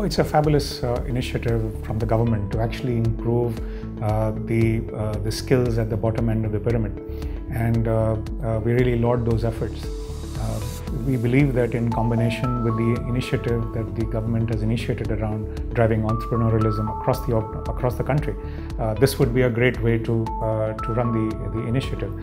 Oh, it's a fabulous uh, initiative from the government to actually improve uh, the uh, the skills at the bottom end of the pyramid, and uh, uh, we really laud those efforts. Um, we believe that in combination with the initiative that the government has initiated around driving entrepreneurialism across the across the country, uh, this would be a great way to to run the the initiative.